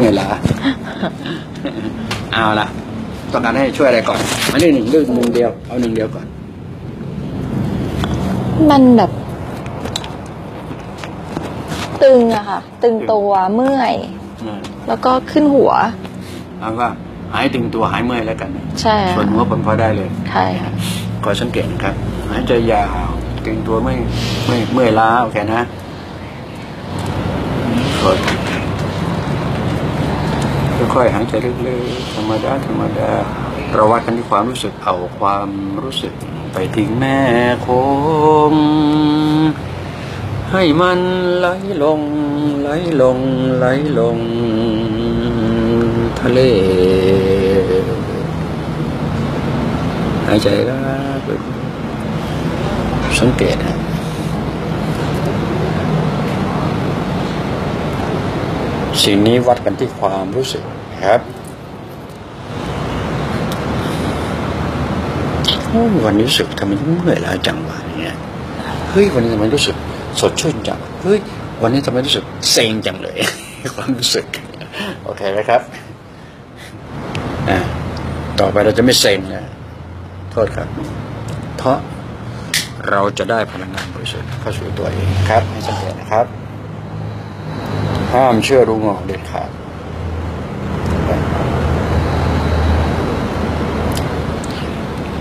เมื่อยล้าเอาละต้องการให้ช่วยอะไรก่อนอันนี้หนึ่งเรื่องหนึ่งเดียวเอาหนึ่งเดียวก่อน มันแบบ ตึงอะค่ะ ตึงตัวเมื่อยอืมแล้วก็ขึ้นหัวเอาว่าหายตึงตัวหายเมื่อยแล้วกัน ใช่ส่วนหัวผมพอได้เลยใช่ค่ะคอยสังเกตนะครับหายใจยาวตึงตัวไม่ไม่เมื่อยล้าโอเคนะกด ค่อยๆหายใจลึกๆธรรมดาธรรมดาเราวัดกันที่ความรู้สึกเอาความรู้สึกไปถึงแม่คงให้มันไหลลง ไหลลง ไหลลง ทะเลหายใจก็สังเกตนะ สิ่งนี้วัดกันที่ความรู้สึกครับวันนี้รู้สึกทำไมเมื่อยล้าจังวะเนี่ยเฮ้ยวันนี้ทำไมรู้สึกสดชื่นจังเฮ้ยวันนี้ทำไมรู้สึกเซ็งจังเลย ความรู้สึก โอเคไหมครับอ่าต่อไปเราจะไม่เซ็งนะโทษครับ เพราะเราจะได้พลังงานบริสุทธิ์เข้าสู่ตัวเองครับให้สังเกตนะครับ ห้ามเชื่อรู้งอกเด็ดขาด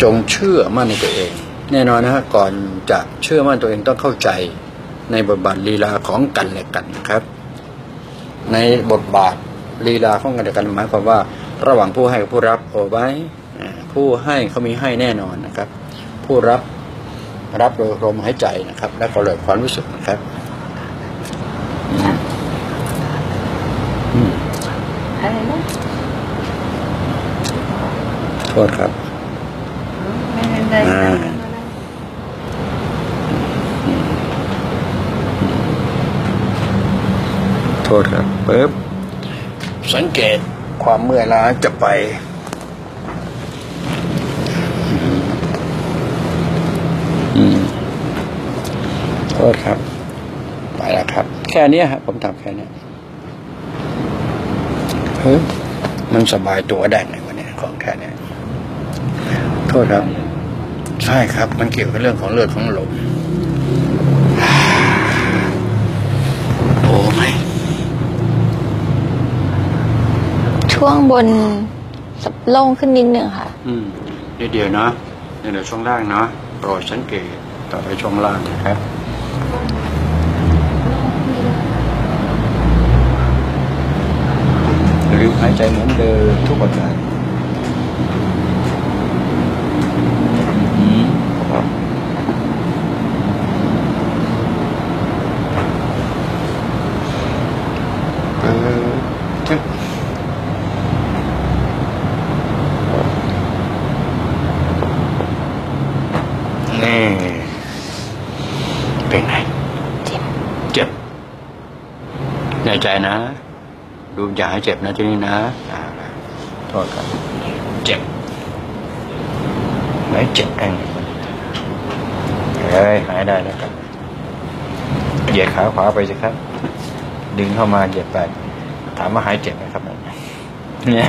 จงเชื่อมั่นในตัวเอง แน่นอนนะฮะก่อนจะเชื่อมั่นตัวเองต้องเข้าใจในบทบาทลีลาของกันและกันนะครับ ในบทบาทลีลาของกันและกันหมายความว่า ระหว่างผู้ให้กับผู้รับโอไว้ผู้ให้เขามีให้แน่นอนนะครับ ผู้รับรับโดยลมหายใจนะครับ และก็เลยความรู้สึกนะครับ อะไรนะโทษครับ ไม่เป็นไรอ่า โทษครับปึ๊บสังเกตความเมื่อยล้าจะไป อืมโทษครับ ไปแล้วครับ แค่เนี้ยครับผมทำแค่เนี้ยเฮ้ย มันสบายตัวได้ไงวะเนี่ยของแค่เนี้ยโทษครับ ใช่ครับ มันเกี่ยวกับเรื่องของเลือดของลมโอ้ไม่ช่วงบนโล่งขึ้นนิดนึงค่ะ อืมนิดเดียวเนาะเดี๋ยวช่วงล่างเนาะโปรดสังเกตต่อไปช่วงล่างนะครับ หรือหายใจเหมือนเดิมทุกโอกาสอืมครับเออทึกนี่เป็นไง เจ็บ เจ็บแน่ใจนะ ดูอย่าให้เจ็บนะที่นี่นะอ่าโทษครับ เจ็บไหนเจ็บแองเฮ้ยหายได้แล้วครับเหยียดขาขวาไปสิครับ ดึงเข้ามาเหยียดไป ถามว่าหายเจ็บไหมครับเนี่ย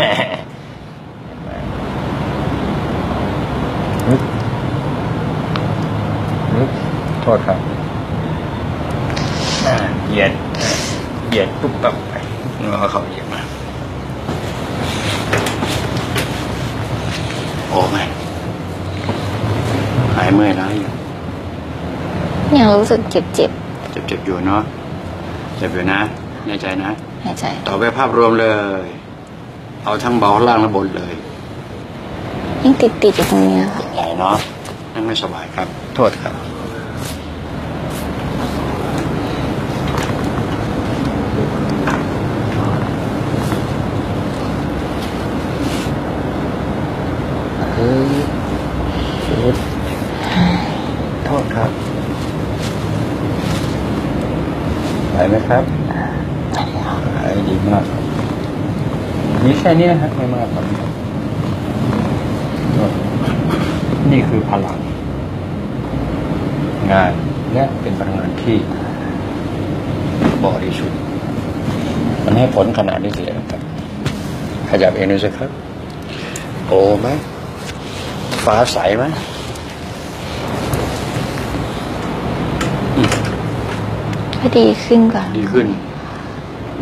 นึกนึกโทษครับอ่าเหยียดอ่าเหยียดปุ๊บปั๊บไป แล้วเขาเหยียดมาโอ้ไม่หายเมื่อยแล้วอยู่ ยังรู้สึกเจ็บเจ็บเจ็บเจ็บอยู่เนาะเจ็บอยู่นะแน่ใจนะๆหายใจต่อไปภาพรวมเลย เอาทั้งเบาล่างและบนเลยยังติดติดๆอยู่ตรงเนี้ยค่ะใหญ่เนาะนั่งไม่สบายครับ โทษครับ เฮ้ยโอ๊ยโทษครับ ไหมครับดีมากครับมีแค่นี้นะครับไม่มากครับนี่คือพลัง งานและเป็นพลังงานที่บริสุทธิ์มันให้ผลขนาดนี้เลยนะครับขยับเองดูสิครับ โอ้ไหมฟ้าใสไหม ก็ดีขึ้นกว่าดีขึ้น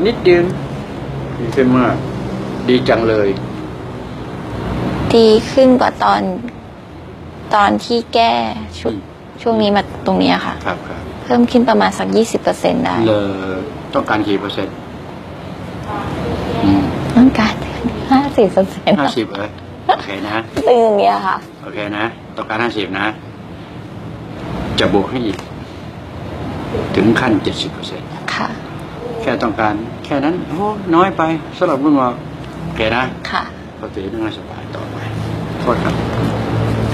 นิดเดียวดีขึ้นมาก ดีจังเลย ดีขึ้นกว่าตอน ตอนที่แก้ชุดช่วงนี้มาตรงเนี้ยค่ะ ครับครับเพิ่มขึ้นประมาณสักยี่สิบเปอร์เซ็นได้เลยต้องการกี่เปอร์เซ็นต์ต้องการห้าสิบเปอร์เซ็นต์ห้าสิบเอยโอเคนะตึงอย่างเงี้ยค่ะ โอเคนะ ต้องการห้าสิบนะ จะบวกให้อีก ถึงขั้นเจ็ดสิบเปอร์เซ็นต์ค่ะแค่ต้องการแค่นั้นโอ้น้อยไปสำหรับลุงหมอกโอเคนะค่ะปกตินั่งให้สบายต่อไปโทษครับ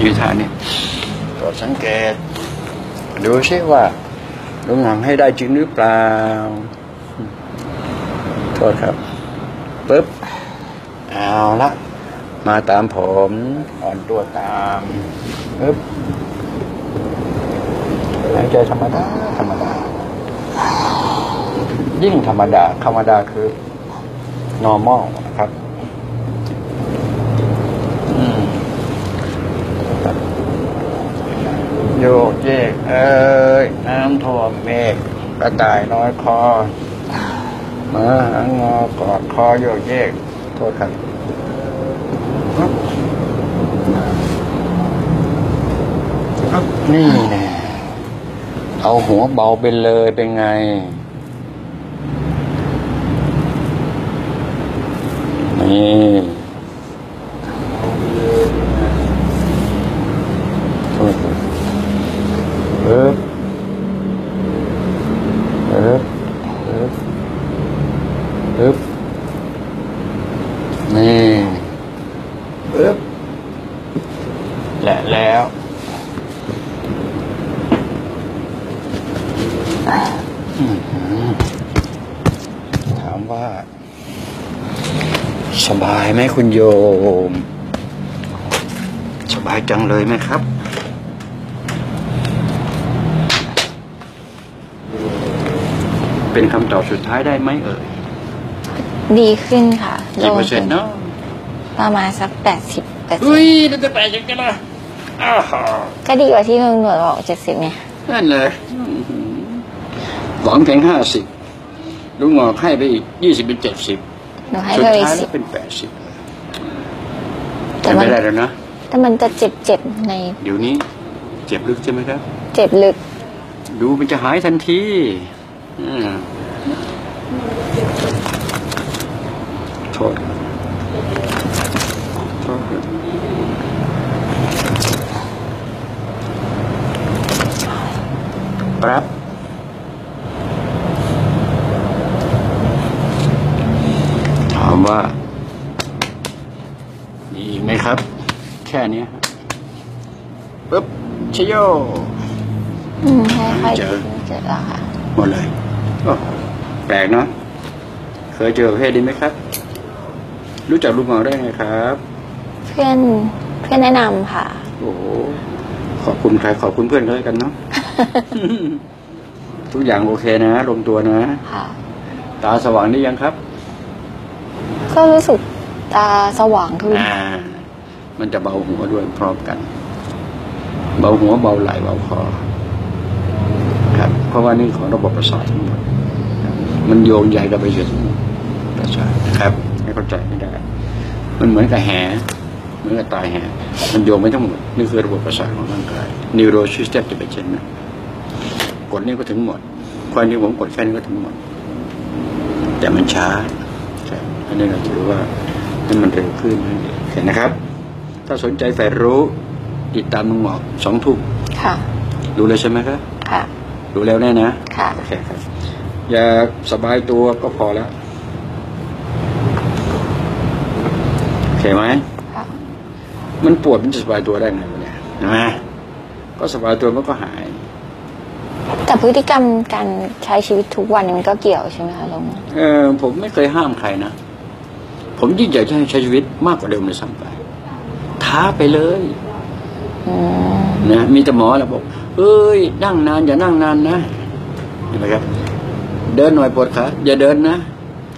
ยืนท่านี่โปรดสังเกต ดูใช่ว่าลุงหวังให้ได้จริงหรือเปล่า โทษครับปึ๊บเอาละมาตามผมอ่อนตัวตามปึ๊บหายใจธรรมดา ธรรมดา ยิ่งธรรมดา ธรรมดาคือ normal นะครับโยกเยกเอ้ยน้ำท่วมเมฆกระต่ายน้อยคอมาหางอกอดคอโยกเยกโทษครับครับครับนี่แน่ เอาหัวเบาไปเลยเป็นไง นี่โทษครับเอ๊บเอ๊บเอ๊บเอ๊บนี่เอ๊บและแล้วอื้อหือถามว่า สบายไหมคุณโยม สบายจังเลยไหมครับ เป็นคำตอบสุดท้ายได้ไหมเอ่ยดีขึ้นค่ะกี่เปอร์เซ็นต์เนาะประมาณสักแปดสิบเปอร์เซ็นอุ้ยต์นั่นจะแปลยังกันนะอ้าวก็ดีกว่าที่ลุงหนวดบอกเจ็ดสิบไงนั่นเลยหวังแข็งห้าสิบลุงหงอกให้ไปอีกยี่สิบเป็นเจ็ดสิบ หนูให้สุดไปท้ายสิแล้บวเป็นแปดสิบแต่เป็นมัไปนได้แล้วนะแต่มันจะเจ็บเจ็บๆในเดี๋ยวนี้ เจ็บลึกใช่ไหมครับ เจ็บลึก ดูมันจะหายทันทีอืมโทษโทษครับถาม ว่า มีอีกไหมครับ แค่เนี้ยปึ๊บชโยอืมค่อยๆเจอเจอแล้วค่ะหมดเลยโอ้แปลกเนาะเคยเจอประเพศนี้ไหมครับ รู้จักลูกหมอได้ไงครับ เพื่อนเพื่อนแนะนำค่ะ โอ้โหขอบคุณใครขอบคุณเพื่อนเขาแล้วกันเนาะทุกอย่างโอเคนะลงตัวนะค่ะตาสว่างได้ยังครับ ก็รู้สึกตาสว่างขึ้นอ่ามันจะเบาหัวด้วยพร้อมกัน เบาหัวเบาไหล่เบาคอครับ เพราะว่านี่ของระบบประสาททั้งหมดมันโยงใยกับไปเฉยประสาทนะครับให้เข้าใจไม่ได้ มันเหมือนกับแหเหมือนกับตายแหมันโยงไปทั้งหมดนี่คือระบบประสาทของร่างกาย neuro system จะเป็นเช่นนั้นกดนี่ก็ถึงหมดความที่ผมกดแค่นี้ก็ถึงหมด แต่มันช้า อันนี้เราถือว่าให้มันเร็วขึ้นนั่นเองเห็นนะครับ ถ้าสนใจใฝ่รู้ ติดตามมึงหมอกสองทุ่มค่ะดูเลยใช่ไหมครับค่ะดูแล้วแน่นะค่ะโอเคครับ อย่าสบายตัวก็พอแล้วโอเคไหมค่ะมันปวดมันจะสบายตัวได้ไงวะเนี่ยเห็นไหมก็สบายตัวมันก็หาย แต่พฤติกรรมการใช้ชีวิตทุกวันมันก็เกี่ยวใช่ไหมคะลุงเออผมไม่เคยห้ามใครนะ ผมยิ่งอยากจะให้ใช้ชีวิตมากกว่าเดิมเลยซ้ำไป ท้าไปเลยอืมนะมีแต่หมอแล้วบอกเอ้ย นั่งนาน อย่านั่งนานนะเห็นไหมครับ เดินหน่อยปวดขาอย่าเดินนะ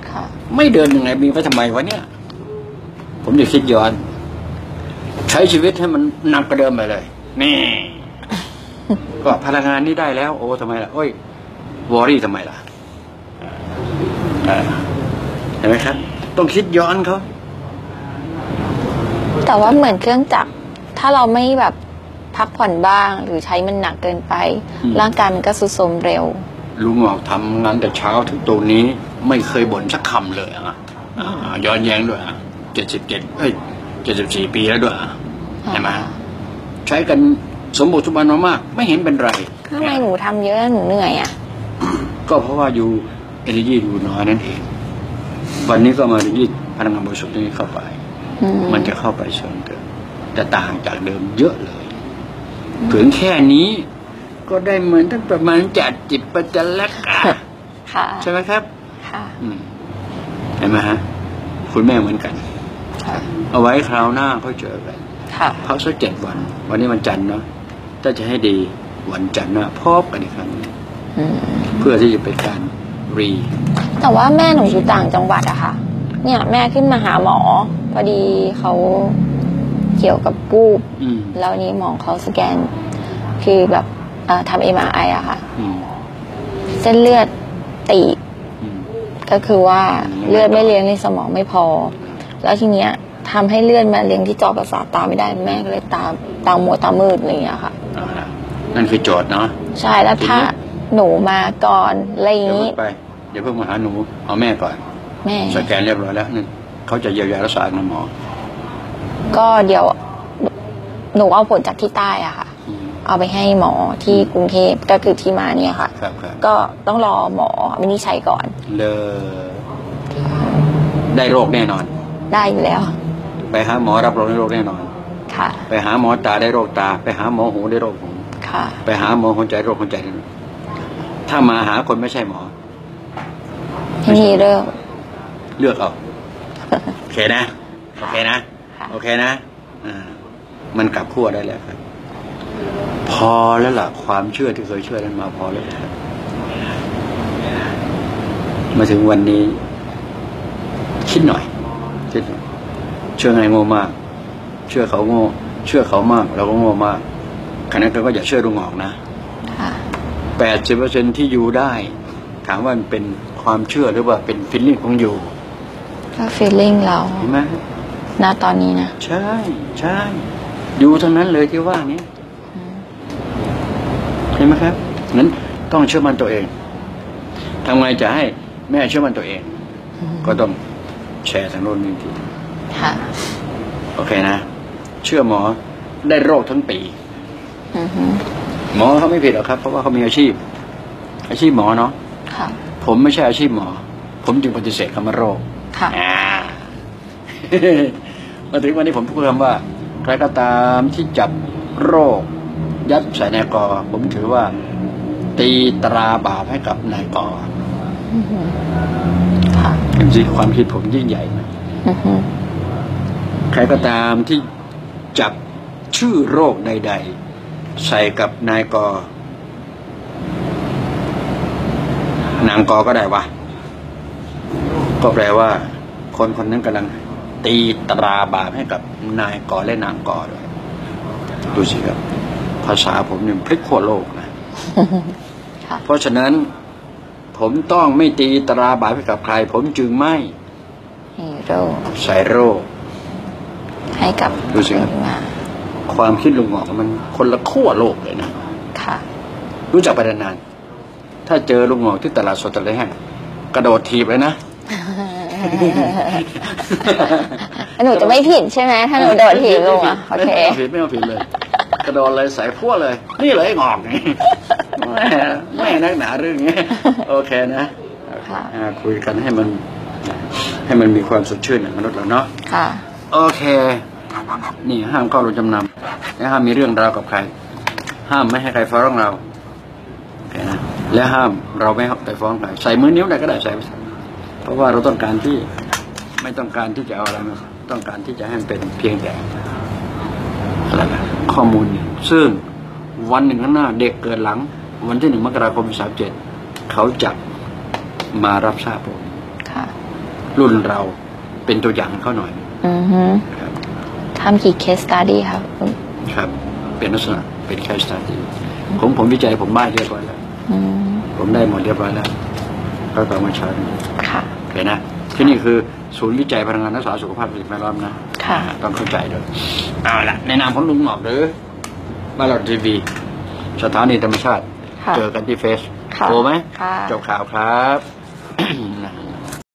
ค่ะไม่เดินยังไงมีไว้ทำไมวะเนี่ย ผมจะคิดย้อน ใช้ชีวิตให้มันหนักกว่าเดิมไปเลย นี่ ก็พลังงานนี้ได้แล้ว โอ้ทำไมล่ะโอ้ยวอรี่ทำไมล่ะอ่าเห็นไหมครับ ต้องคิดย้อนเขาแต่ว่าเหมือนเครื่องจักรถ้าเราไม่แบบพักผ่อนบ้าง หรือใช้มันหนักเกินไป ร่างกายมันก็สุดโทรมเร็ว ลุงหงอกทำงานแต่เช้าถึงตัวนี้ไม่เคยบ่นสักคำเลยอะอ่าย้อนแย้งด้วยอะเจ็ดสิบเจ็ดเอ้ยเจ็ดสิบสี่ปีแล้วด้วยอะเห็นไหมใช้กันสมบูรณ์สมบันมากๆไม่เห็นเป็นไรทำไมหนูทำเยอะหนูเหนื่อยอะก็เพราะว่าอยู่เอเนจีดูน้อยนั่นเอง วันนี้ก็มายืดพลังงานบริสุทธิ์นี้เข้าไปอืมมันจะเข้าไปเสริมเติมจะต่างจากเดิมเยอะเลยถึงแค่นี้ก็ได้เหมือนตั้งประมาณจัดจิตปัจจลักษณ์อะค่ะใช่ไหมครับค่ะอืมเห็นไหมฮะ คุณแม่เหมือนกันค่ะเอาไว้คราวหน้าค่อยเจอกันค่ะพักสักเจ็ดวัน วันนี้วันจันทร์เนาะถ้าจะให้ดีวันจันทร์หน้าพบกันอีกครั้งหนึ่งอืมเพื่อที่จะเป็นการ รี แต่ว่าแม่หนูอยู่ต่างจังหวัดอะค่ะ เนี่ยแม่ขึ้นมาหาหมอ พอดีเขาเกี่ยวกับปูบอืมแล้วนี้หมอเขาสแกน คือแบบเอ่อทำเอ็มไออะค่ะ อืมเส้นเลือดตีบ อืม ก็คือว่าอืมเลือดไม่เลี้ยงในสมองไม่พอ แล้วทีเนี้ยทำให้เลือดมาเลี้ยงที่จอประสาทตาไม่ได้แม่ก็เลยตาตามัวตามืดอะไรอย่างเงี้ยค่ะ เอาละนั่นคือโจทย์เนาะ ใช่แล้วถ้าทีนี้หนูมาก่อนอะไรอย่างเดี๋ยวงี้เพิ่งไป เดี๋ยวเพิ่งมาหาหนู เอาแม่ก่อน แม่ สแกนเรียบร้อยแล้วนั่นเขาจะเยียวยารักษานะหมอก็เดี๋ยวหนูเอาผลจากที่ใต้อะค่ะ อืม เอาไปให้หมอที่กรุงเทพก็คือที่มาเนี่ยค่ะ ครับครับก็ต้องรอหมอวินิจฉัยก่อนเลยได้โรคแน่นอน ได้อยู่แล้วไปหาหมอรับรองได้โรคแน่นอน ค่ะ ไปหาหมอตาได้โรคตา ไปหาหมอหูได้โรคหู ค่ะ ไปหาหมอหัวใจโรคหัวใจได้โรคถ้ามาหาคนไม่ใช่หมอที่ นี่เริ่มเลือกเอาโอเคนะ โอเคนะค่ะโอเคนะอ่ามันกลับขั้วได้แล้วครับ พอแล้วล่ะ ความเชื่อที่เคยเชื่อนั้นมาพอแล้วครับมาถึงวันนี้ คิดหน่อยคิดหน่อยเชื่อไงโง่มาก เชื่อเขาโง่เชื่อเขามากเราก็โง่มากขณะเดียวกันก็อย่าเชื่อลุงออกนะค่ะแปดสิบเปอร์เซ็นต์ที่อยู่ได้ ถามว่ามันเป็น ความเชื่อหรือว่าเป็น feeling ของอยู่ก็ feeling เราเห็นไหมณตอนนี้นะใช่ใช่อยู่ทั้งนั้นเลยที่ว่านี้อืมเห็นไหมครับนั้นต้องเชื่อมั่นตัวเองทำไงจะให้แม่เชื่อมั่นตัวเอง ก็ต้องแชร์ทางโน้นนี่ทีค่ะโอเคนะ เชื่อหมอได้โรคทั้งปีอือฮึหมอเขาไม่ผิดหรอกครับ เพราะว่าเขามีอาชีพ อาชีพหมอเนาะค่ะ ผมไม่ใช่อาชีพหมอ ผมจึงปฏิเสธคำว่าโรคค่ะอ่ามาถึงวันนี้ผมพูดคำว่า ใครก็ตามที่จับโรค ยัดใส่นายกอผมถือว่า ตีตราบาปให้กับนายกออือฮึค่ะเห็นสิความคิดผมยิ่งใหญ่ไหมอือฮึใครก็ตามที่จับชื่อโรคใด ๆ ใส่กับนายกอ นางกอก็ได้วะก็แปลว่า คนคนนั้นกำลัง ตีตราบาปให้กับนายกอและนางกอด้วยดูสิครับ ภาษาผมเนี่ยพลิกขั้วโลกนะค่ะเพราะฉะนั้น ผมต้องไม่ตีตราบาปให้กับใคร ผมจึงไม่ฮีโร่ใส่โรคให้กับดูสิครับขึ้นมาความคิดลุงหงอกมันคนละขั้วโลกเลยนะค่ะ รู้จักไปนานๆ ถ้าเจอลุงหงอกที่ตลาดสดตลาดแห้งกระโดดถีบเลยนะ หนูจะไม่ผิดใช่ไหมถ้าหนูโดดถีบลุงอะโอเคไม่เอาผิดไม่เอาผิดเลย กระโดดเลยใส่พั่วเลย นี่เลยไอ้งอกนี่แม่แม่นักหนาเรื่องนี้โอเคนะค่ะอ่าคุยกันให้มัน ให้มันมีความสดชื่นในมนุษย์เราเนาะค่ะโอเค นี่ห้ามเข้าโรงจำนำและห้ามมีเรื่องราวกับใคร ห้ามไม่ให้ใครฟ้องเราโอเคนะ และห้ามเราไม่ให้ใครฟ้องใครใส่มือนิ้วไหนก็ได้ใส่ไปเพราะว่าเราต้องการที่ไม่ต้องการที่จะเอาอะไรมาต้องการที่จะให้มันเป็นเพียงแต่อะไรนะข้อมูลซึ่งวันหนึ่งข้างหน้า เด็กเกิดหลัง วันที่หนึ่งมกราคมสามเจ็ดเขาจะมารับทราบผมค่ะโรุ่นเราเป็นตัวอย่างให้เขาหน่อยอือฮึนะครับทำกี่ case study ครับ ครับ เป็นลักษณะเป็นแคสตัดผมผมวิจัยผมบ้านเรียบร้อยแล้วอืม ผมได้หมดเรียบร้อยแล้วก็ต่อมาใช้ค่ะโอเคนะที่นี่คือศูนย์วิจัยพลังงานรักษาสุขภาพสิ่งแวดล้อมนะค่ะต้องเข้าใจด้วยเอาละในนามของลุงหมอกหรือบ้านเราทีวีสถานีธรรมชาติค่ะเจอกันที่เฟซค่ะโทรไหมค่ะจบข่าวครับ